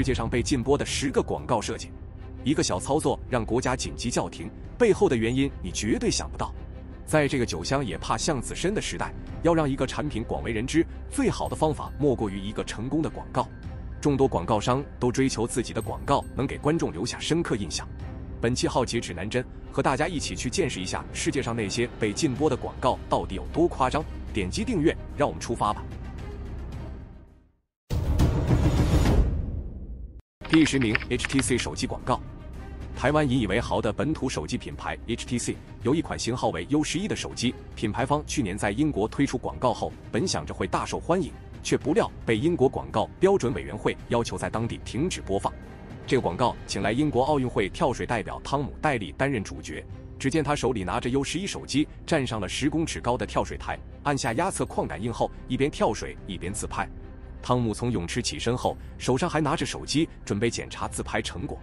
世界上被禁播的十个广告设计，一个小操作让国家紧急叫停，背后的原因你绝对想不到。在这个酒香也怕巷子深的时代，要让一个产品广为人知，最好的方法莫过于一个成功的广告。众多广告商都追求自己的广告能给观众留下深刻印象。本期好奇指南针和大家一起去见识一下世界上那些被禁播的广告到底有多夸张。点击订阅，让我们出发吧。第十名，HTC 手机广告。台湾引以为豪的本土手机品牌 HTC 有一款型号为 U 十一的手机，品牌方去年在英国推出广告后，本想着会大受欢迎，却不料被英国广告标准委员会要求在当地停止播放。这个广告请来英国奥运会跳水代表汤姆戴利担任主角，只见他手里拿着 U 十一手机，站上了十公尺高的跳水台，按下压测矿感应后，一边跳水一边自拍。汤姆从泳池起身后，手上还拿着手机，准备检查自拍成果。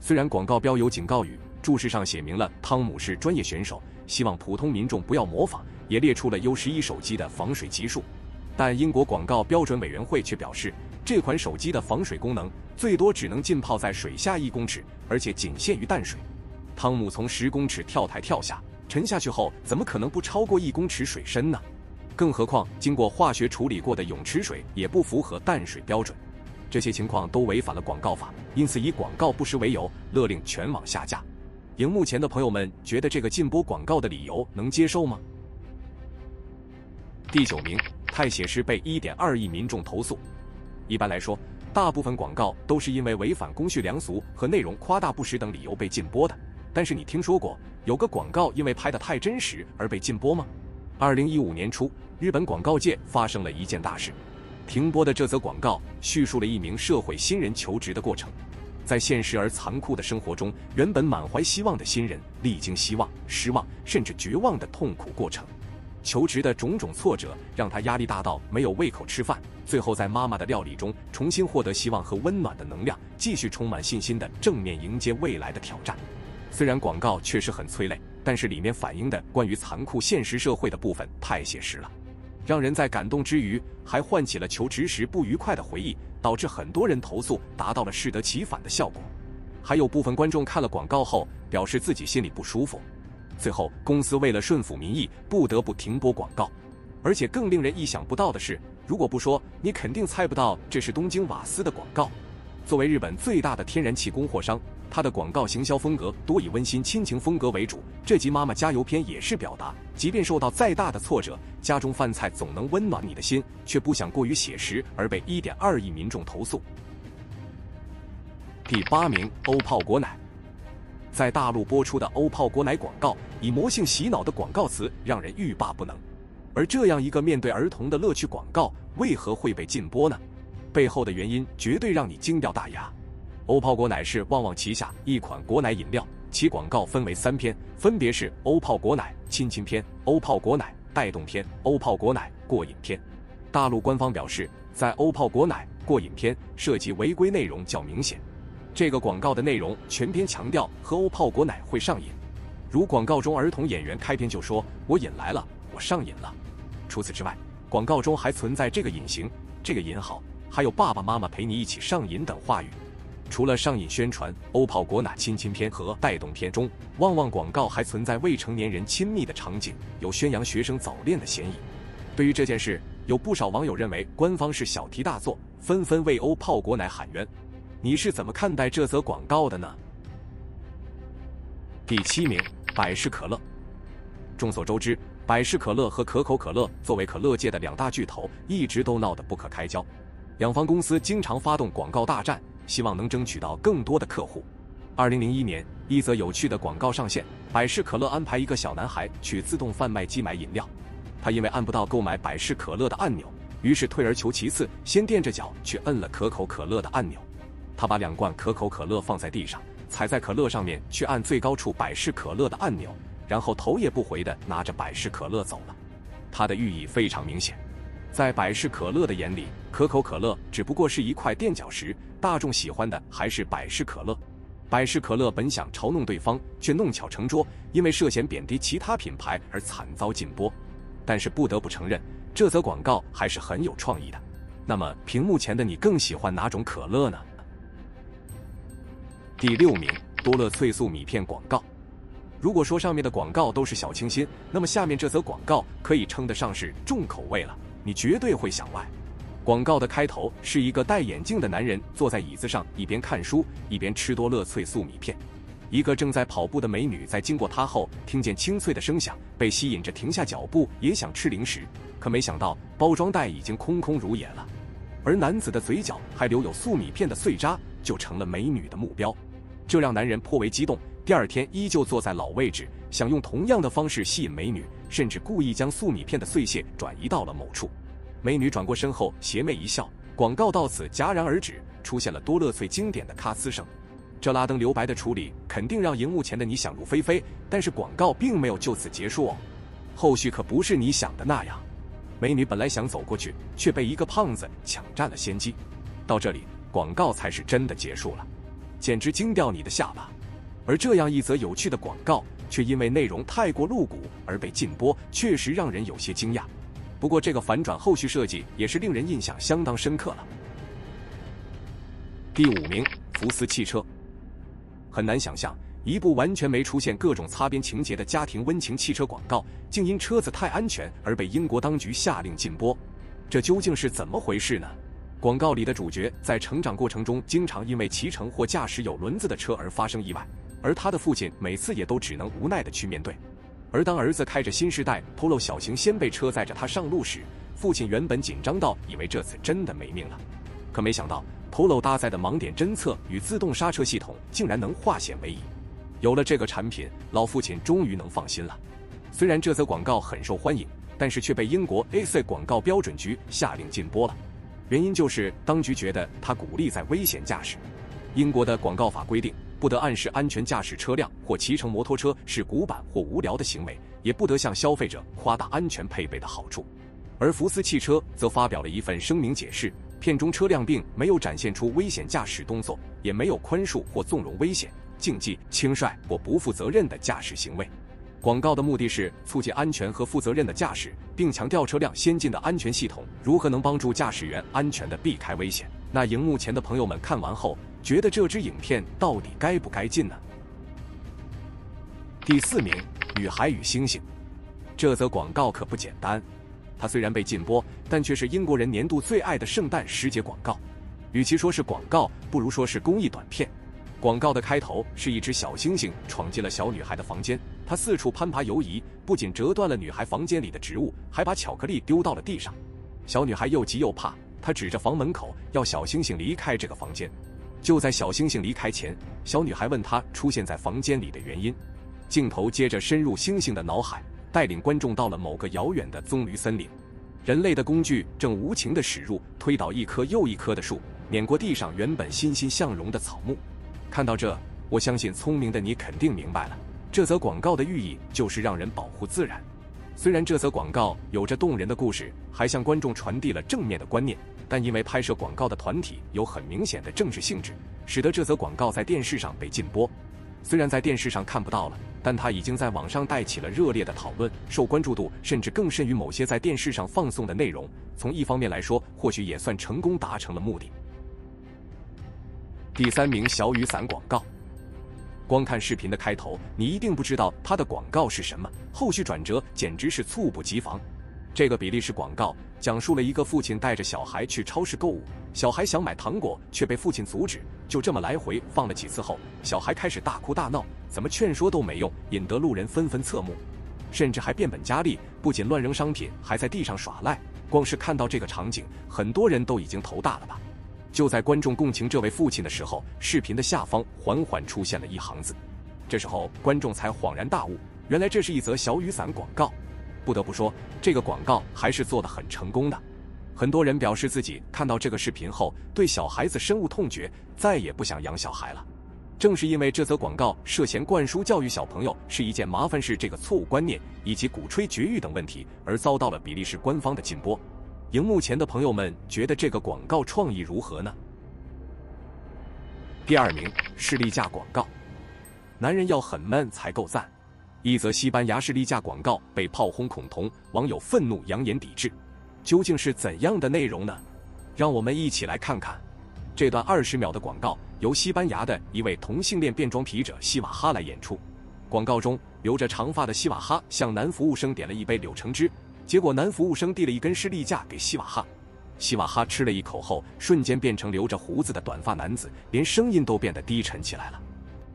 虽然广告标有警告语，注释上写明了汤姆是专业选手，希望普通民众不要模仿，也列出了 U 十一手机的防水级数，但英国广告标准委员会却表示，这款手机的防水功能最多只能浸泡在水下一公尺，而且仅限于淡水。汤姆从十公尺跳台跳下，沉下去后怎么可能不超过一公尺水深呢？更何况经过化学处理过的泳池水也不符合淡水标准。这些情况都违反了广告法，因此以广告不实为由勒令全网下架。荧幕前的朋友们觉得这个禁播广告的理由能接受吗？第九名，太写实被一点二亿民众投诉。一般来说，大部分广告都是因为违反公序良俗和内容夸大不实等理由被禁播的。但是你听说过有个广告因为拍得太真实而被禁播吗？二零一五年初，日本广告界发生了一件大事。停播的这则广告叙述了一名社会新人求职的过程，在现实而残酷的生活中，原本满怀希望的新人历经希望、失望甚至绝望的痛苦过程。求职的种种挫折让他压力大到没有胃口吃饭，最后在妈妈的料理中重新获得希望和温暖的能量，继续充满信心的正面迎接未来的挑战。虽然广告确实很催泪，但是里面反映的关于残酷现实社会的部分太写实了。让人在感动之余，还唤起了求职时不愉快的回忆，导致很多人投诉，达到了适得其反的效果。还有部分观众看了广告后，表示自己心里不舒服。最后，公司为了顺服民意，不得不停播广告。而且更令人意想不到的是，如果不说，你肯定猜不到这是东京瓦斯的广告。作为日本最大的天然气供货商。他的广告行销风格多以温馨亲情风格为主，这集妈妈加油篇也是表达，即便受到再大的挫折，家中饭菜总能温暖你的心，却不想过于写实而被一点二亿民众投诉。第八名，欧泡果奶，在大陆播出的欧泡果奶广告，以魔性洗脑的广告词让人欲罢不能，而这样一个面对儿童的乐趣广告，为何会被禁播呢？背后的原因绝对让你惊掉大牙。欧泡果奶是旺旺旗下一款果奶饮料，其广告分为三篇，分别是欧泡果奶亲亲篇、欧泡果奶带动篇、欧泡果奶过瘾篇。大陆官方表示，在欧泡果奶过瘾篇涉及违规内容较明显，这个广告的内容全篇强调喝欧泡果奶会上瘾，如广告中儿童演员开篇就说“我瘾来了，我上瘾了”。除此之外，广告中还存在这个隐形、这个瘾好，还有爸爸妈妈陪你一起上瘾等话语。除了上瘾宣传欧泡果奶亲亲篇和带动篇中，旺旺广告还存在未成年人亲密的场景，有宣扬学生早恋的嫌疑。对于这件事，有不少网友认为官方是小题大做，纷纷为欧泡果奶喊冤。你是怎么看待这则广告的呢？第七名，百事可乐。众所周知，百事可乐和可口可乐作为可乐界的两大巨头，一直都闹得不可开交，两方公司经常发动广告大战。希望能争取到更多的客户。二零零一年，一则有趣的广告上线：百事可乐安排一个小男孩去自动贩卖机买饮料，他因为按不到购买百事可乐的按钮，于是退而求其次，先垫着脚去摁了可口可乐的按钮。他把两罐可口可乐放在地上，踩在可乐上面去按最高处百事可乐的按钮，然后头也不回地拿着百事可乐走了。他的寓意非常明显。在百事可乐的眼里，可口可乐只不过是一块垫脚石，大众喜欢的还是百事可乐。百事可乐本想嘲弄对方，却弄巧成拙，因为涉嫌贬低其他品牌而惨遭禁播。但是不得不承认，这则广告还是很有创意的。那么，屏幕前的你更喜欢哪种可乐呢？第六名，多乐脆素米片广告。如果说上面的广告都是小清新，那么下面这则广告可以称得上是重口味了，你绝对会想歪。广告的开头是一个戴眼镜的男人坐在椅子上，一边看书一边吃多乐脆素米片。一个正在跑步的美女在经过他后，听见清脆的声响，被吸引着停下脚步，也想吃零食，可没想到包装袋已经空空如也了，而男子的嘴角还留有素米片的碎渣，就成了美女的目标，这让男人颇为激动。第二天依旧坐在老位置，想用同样的方式吸引美女，甚至故意将素米片的碎屑转移到了某处。美女转过身后，邪魅一笑，广告到此戛然而止，出现了多乐翠经典的咔呲声。这拉登留白的处理肯定让荧幕前的你想入非非，但是广告并没有就此结束哦，后续可不是你想的那样。美女本来想走过去，却被一个胖子抢占了先机。到这里，广告才是真的结束了，简直惊掉你的下巴。而这样一则有趣的广告，却因为内容太过露骨而被禁播，确实让人有些惊讶。不过，这个反转后续设计也是令人印象相当深刻了。第五名，福斯汽车。很难想象，一部完全没出现各种擦边情节的家庭温情汽车广告，竟因车子太安全而被英国当局下令禁播。这究竟是怎么回事呢？广告里的主角在成长过程中，经常因为骑乘或驾驶有轮子的车而发生意外，而他的父亲每次也都只能无奈的去面对。而当儿子开着新时代 Polo 小型掀背车载着他上路时，父亲原本紧张到以为这次真的没命了，可没想到 Polo 搭载的盲点侦测与自动刹车系统竟然能化险为夷。有了这个产品，老父亲终于能放心了。虽然这则广告很受欢迎，但是却被英国 AC 广告标准局下令禁播了。原因就是当局觉得他鼓励在危险驾驶。英国的广告法规定。不得暗示安全驾驶车辆或骑乘摩托车是古板或无聊的行为，也不得向消费者夸大安全配备的好处。而福斯汽车则发表了一份声明解释，片中车辆并没有展现出危险驾驶动作，也没有宽恕或纵容危险、竞技、轻率或不负责任的驾驶行为。广告的目的是促进安全和负责任的驾驶，并强调车辆先进的安全系统如何能帮助驾驶员安全地避开危险。那荧幕前的朋友们看完后。觉得这支影片到底该不该进呢？第四名，《女孩与星星》，这则广告可不简单。它虽然被禁播，但却是英国人年度最爱的圣诞时节广告。与其说是广告，不如说是公益短片。广告的开头是一只小星星闯进了小女孩的房间，它四处攀爬游移，不仅折断了女孩房间里的植物，还把巧克力丢到了地上。小女孩又急又怕，她指着房门口要小星星离开这个房间。就在小星星离开前，小女孩问他出现在房间里的原因。镜头接着深入星星的脑海，带领观众到了某个遥远的棕榈森林。人类的工具正无情地驶入，推倒一棵又一棵的树，碾过地上原本欣欣向荣的草木。看到这，我相信聪明的你肯定明白了，这则广告的寓意就是让人保护自然。虽然这则广告有着动人的故事，还向观众传递了正面的观念。但因为拍摄广告的团体有很明显的政治性质，使得这则广告在电视上被禁播。虽然在电视上看不到了，但它已经在网上带起了热烈的讨论，受关注度甚至更甚于某些在电视上放送的内容。从一方面来说，或许也算成功达成了目的。第三名，小雨伞广告。光看视频的开头，你一定不知道它的广告是什么，后续转折简直是猝不及防。这个比利时广告讲述了一个父亲带着小孩去超市购物，小孩想买糖果却被父亲阻止，就这么来回放了几次后，小孩开始大哭大闹，怎么劝说都没用，引得路人纷纷侧目，甚至还变本加厉，不仅乱扔商品，还在地上耍赖。光是看到这个场景，很多人都已经头大了吧？就在观众共情这位父亲的时候，视频的下方缓缓出现了一行字，这时候观众才恍然大悟，原来这是一则小雨伞广告。不得不说，这个广告还是做得很成功的。很多人表示自己看到这个视频后，对小孩子深恶痛绝，再也不想养小孩了。正是因为这则广告涉嫌灌输教育小朋友是一件麻烦事这个错误观念，以及鼓吹绝育等问题，而遭到了比利时官方的禁播。荧幕前的朋友们觉得这个广告创意如何呢？第二名，士力架广告，男人要很 man 才够赞。一则西班牙士力架广告被炮轰恐同，网友愤怒扬言抵制，究竟是怎样的内容呢？让我们一起来看看。这段二十秒的广告由西班牙的一位同性恋变装皮者西瓦哈来演出。广告中，留着长发的西瓦哈向男服务生点了一杯柳橙汁，结果男服务生递了一根士力架给西瓦哈。西瓦哈吃了一口后，瞬间变成留着胡子的短发男子，连声音都变得低沉起来了。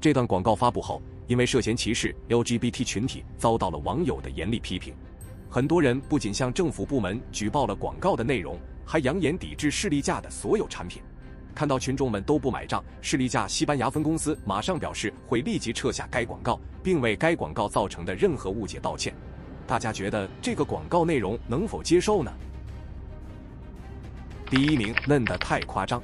这段广告发布后，因为涉嫌歧视 LGBT 群体，遭到了网友的严厉批评。很多人不仅向政府部门举报了广告的内容，还扬言抵制士力架的所有产品。看到群众们都不买账，士力架西班牙分公司马上表示会立即撤下该广告，并为该广告造成的任何误解道歉。大家觉得这个广告内容能否接受呢？第一名嫩得太夸张，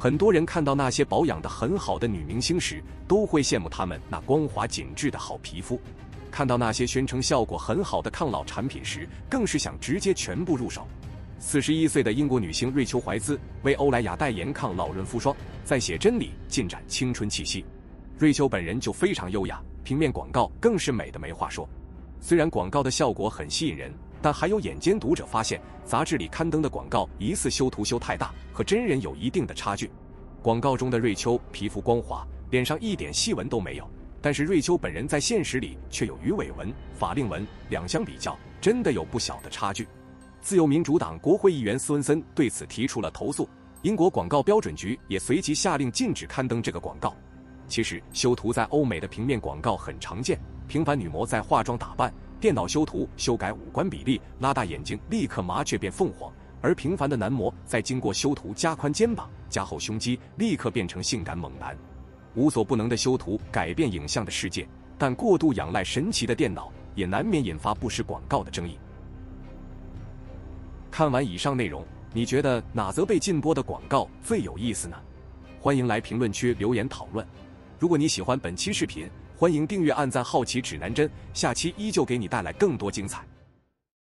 很多人看到那些保养的很好的女明星时，都会羡慕她们那光滑紧致的好皮肤；看到那些宣称效果很好的抗老产品时，更是想直接全部入手。四十一岁的英国女星瑞秋·怀兹为欧莱雅代言抗老润肤霜，在写真里尽展青春气息。瑞秋本人就非常优雅，平面广告更是美的没话说。虽然广告的效果很吸引人。但还有眼尖读者发现，杂志里刊登的广告疑似修图修太大，和真人有一定的差距。广告中的瑞秋皮肤光滑，脸上一点细纹都没有，但是瑞秋本人在现实里却有鱼尾纹、法令纹，两相比较，真的有不小的差距。自由民主党国会议员斯文森对此提出了投诉，英国广告标准局也随即下令禁止刊登这个广告。其实，修图在欧美的平面广告很常见，平凡女模在化妆打扮。电脑修图修改五官比例，拉大眼睛，立刻麻雀变凤凰；而平凡的男模在经过修图加宽肩膀、加厚胸肌，立刻变成性感猛男。无所不能的修图改变影像的世界，但过度仰赖神奇的电脑，也难免引发不实广告的争议。看完以上内容，你觉得哪则被禁播的广告最有意思呢？欢迎来评论区留言讨论。如果你喜欢本期视频，欢迎订阅、按赞、好奇指南针，下期依旧给你带来更多精彩。